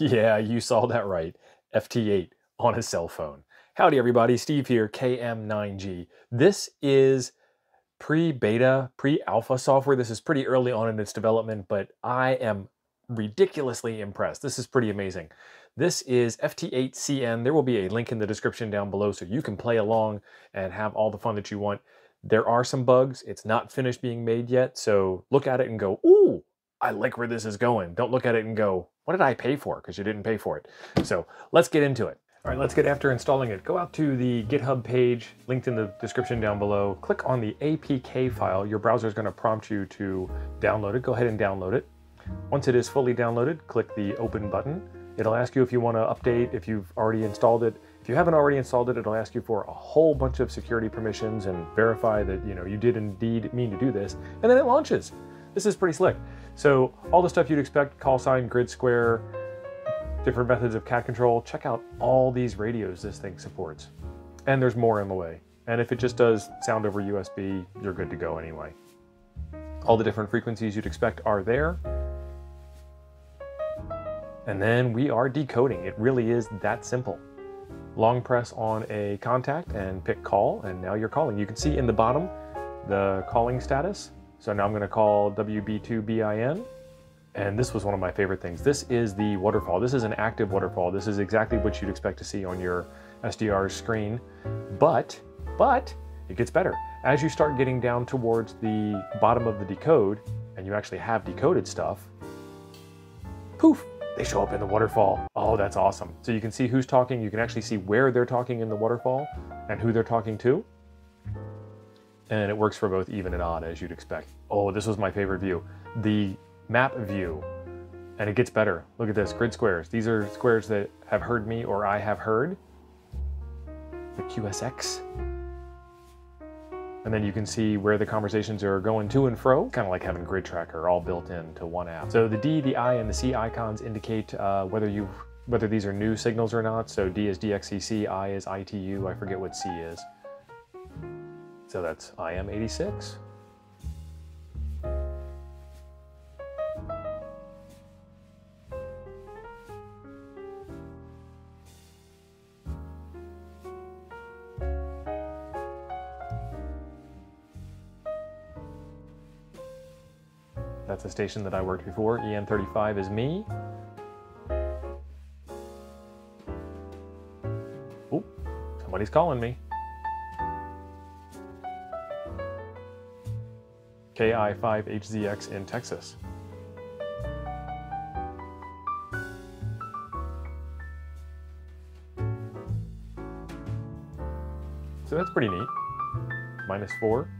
Yeah, you saw that right. FT8 on a cell phone. Howdy everybody, Steve here, KM9G. This is pre-beta, pre-alpha software. This is pretty early on in its development, but I am ridiculously impressed. This is pretty amazing. This is FT8CN. There will be a link in the description down below so you can play along and have all the fun that you want. There are some bugs. It's not finished being made yet, so look at it and go, ooh, I like where this is going. Don't look at it and go, what did I pay for? Because you didn't pay for it. So let's get into it. All right, let's get after installing it. Go out to the GitHub page, linked in the description down below. Click on the APK file. Your browser is going to prompt you to download it. Go ahead and download it. Once it is fully downloaded, click the open button. It'll ask you if you want to update, if you've already installed it. If you haven't already installed it, it'll ask you for a whole bunch of security permissions and verify that you know you did indeed mean to do this. And then it launches. This is pretty slick. So all the stuff you'd expect, call sign, grid square, different methods of cat control, check out all these radios this thing supports. And there's more in the way. And if it just does sound over USB, you're good to go anyway. All the different frequencies you'd expect are there. And then we are decoding. It really is that simple. Long press on a contact and pick call, and now you're calling. You can see in the bottom the calling status. So now I'm going to call WB2BIN. And this was one of my favorite things. This is the waterfall. This is an active waterfall. This is exactly what you'd expect to see on your SDR screen. But, but, it gets better. As you start getting down towards the bottom of the decode, and you actually have decoded stuff, poof, they show up in the waterfall. Oh, that's awesome. So you can see who's talking. You can actually see where they're talking in the waterfall and who they're talking to and it works for both even and odd as you'd expect. Oh, this was my favorite view. The map view, and it gets better. Look at this, grid squares. These are squares that have heard me or I have heard. The QSX. And then you can see where the conversations are going to and fro, kind of like having Grid Tracker all built into one app. So the D, the I, and the C icons indicate uh, whether you whether these are new signals or not. So D is DXCC, I is ITU, I forget what C is. So that's IM86. That's a station that I worked before. EN35 is me. Oh, somebody's calling me. KI5HZX in Texas. So that's pretty neat. Minus four.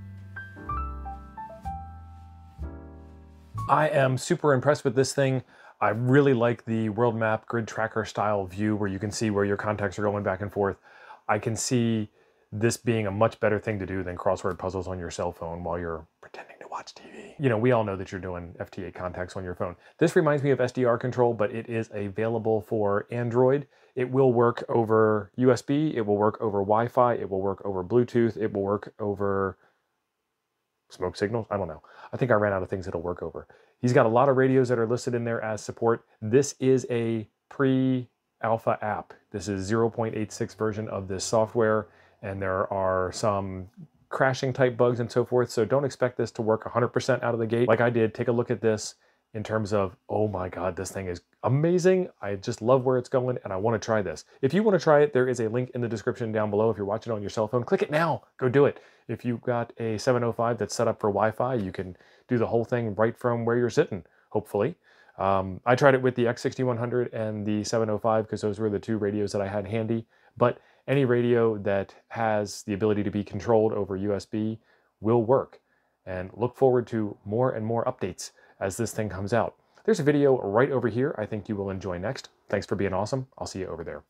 I am super impressed with this thing. I really like the world map grid tracker style view where you can see where your contacts are going back and forth. I can see this being a much better thing to do than crossword puzzles on your cell phone while you're pretending to watch TV. You know, we all know that you're doing FT8 contacts on your phone. This reminds me of SDR control, but it is available for Android. It will work over USB, it will work over Wi-Fi, it will work over Bluetooth, it will work over smoke signals. I don't know. I think I ran out of things it'll work over. He's got a lot of radios that are listed in there as support. This is a pre-alpha app. This is 0.86 version of this software and there are some crashing type bugs and so forth. So don't expect this to work 100% out of the gate. Like I did, take a look at this in terms of, oh my God, this thing is amazing. I just love where it's going and I want to try this. If you want to try it, there is a link in the description down below. If you're watching on your cell phone, click it now, go do it. If you've got a 705 that's set up for Wi-Fi, you can do the whole thing right from where you're sitting, hopefully. Um, I tried it with the X6100 and the 705 because those were the two radios that I had handy. But any radio that has the ability to be controlled over USB will work. And look forward to more and more updates as this thing comes out. There's a video right over here I think you will enjoy next. Thanks for being awesome. I'll see you over there.